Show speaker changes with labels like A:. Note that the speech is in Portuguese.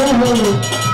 A: Vamos, vamos.